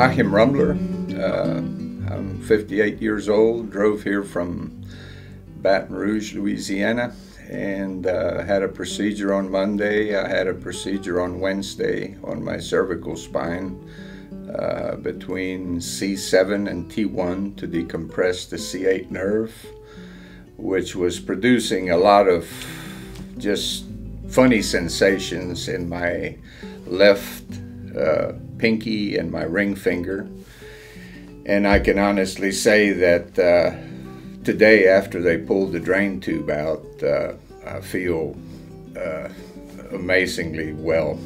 Achim Rumbler. Uh, I'm 58 years old, drove here from Baton Rouge, Louisiana, and uh, had a procedure on Monday. I had a procedure on Wednesday on my cervical spine uh, between C7 and T1 to decompress the C8 nerve, which was producing a lot of just funny sensations in my left uh, pinky and my ring finger. And I can honestly say that uh, today, after they pulled the drain tube out, uh, I feel uh, amazingly well.